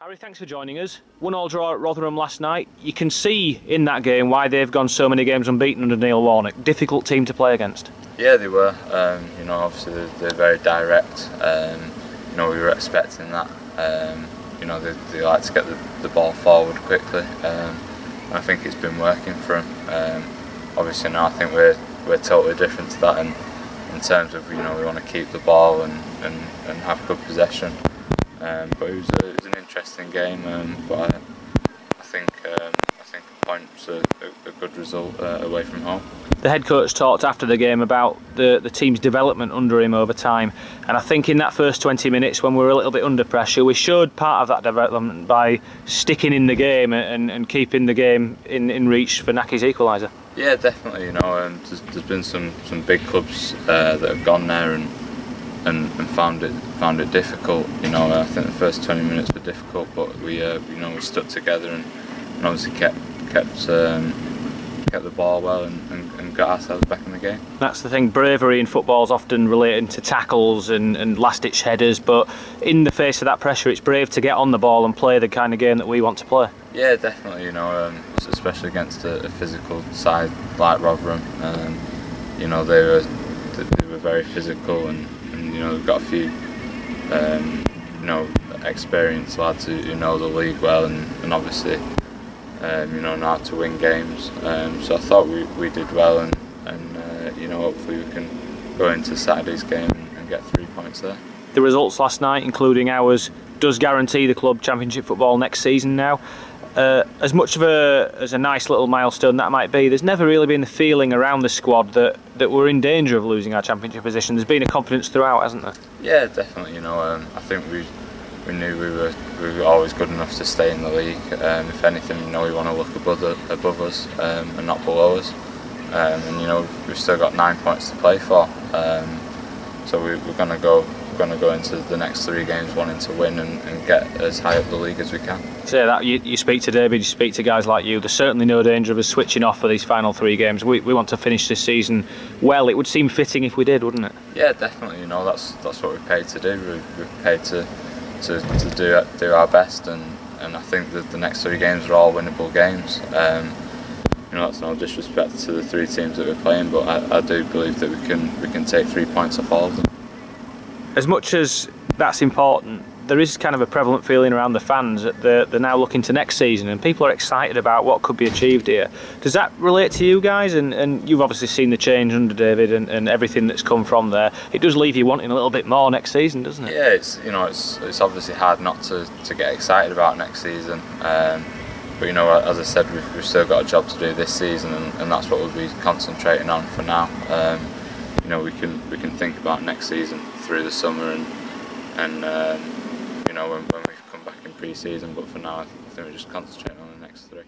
Harry, thanks for joining us. One all draw at Rotherham last night. You can see in that game why they've gone so many games unbeaten under Neil Warnock. Difficult team to play against. Yeah, they were. Um, you know, obviously they're, they're very direct. Um, you know, we were expecting that. Um, you know, they, they, like to get the, the ball forward quickly. Um, I think it's been working for them. Um, obviously now I think we're we're totally different to that, and in terms of you know we want to keep the ball and, and, and have good possession. Um, but it was, a, it was, an interesting game, um, but I, I think um, I think a point's a, a, a good result uh, away from home. The head coach talked after the game about the, the team's development under him over time, and I think in that first 20 minutes when we were a little bit under pressure, we showed part of that development by sticking in the game and, and keeping the game in, in reach for Nahki's equaliser. Yeah, definitely. You know, um, there's, there's been some, some big clubs uh, that have gone there and and, and found it found it difficult. You know, I think the first 20 minutes were difficult, but we uh, you know we stuck together and, and obviously kept kept um, kept the ball well and, and, and, got ourselves back in the game. That's the thing. Bravery in football is often related to tackles and, and last-ditch headers, but in the face of that pressure, it's brave to get on the ball and play the kind of game that we want to play. Yeah, definitely. You know, um, especially against a, a, physical side like Rotherham. Um, you know, they were they were very physical and you know we've got a few um, you know experienced lads who, who, know the league well and, and obviously um, you know know how to win games. Um, so I thought we, we did well and and uh, you know hopefully we can go into Saturday's game and, and get three points there. The results last night, including ours, does guarantee the club championship football next season now uh, as much of a as a nice little milestone that might be, there's never really been the feeling around the squad that that we're in danger of losing our championship position. There's been a confidence throughout, hasn't there? Yeah, definitely. You know, um, I think we we knew we were we were always good enough to stay in the league. Um, if anything, you know, we want to look above the, above us um, and not below us. Um, and you know, we've still got nine points to play for. Um, so we, we're going to go going to go into the next three games wanting to win and, and, get as high up the league as we can. Say that you, you, speak to David, you speak to guys like you. There's certainly no danger of us switching off for these final three games. We, we want to finish this season well. It would seem fitting if we did, wouldn't it? Yeah, definitely. You know, that's that's what we're paid to do. We're, we're paid to to, to do do our best, and, and I think that the next three games are all winnable games. Um, you know, that's no disrespect to the three teams that we're playing, but I, I do believe that we can we can take three points off all of them as much as that's important, there is kind of a prevalent feeling around the fans that they're, they're, now looking to next season and people are excited about what could be achieved here. Does that relate to you guys? And, and you've obviously seen the change under David and, and, everything that's come from there. It does leave you wanting a little bit more next season, doesn't it? Yeah, it's you know it's it's obviously hard not to, to get excited about next season. Um, but you know, as I said, we've, we've still got a job to do this season, and, and that's what we'll be concentrating on for now. Um, you know we can we can think about next season through the summer and and um, you know when, when we come back in pre-season. But for now, I think we're just concentrating on the next three.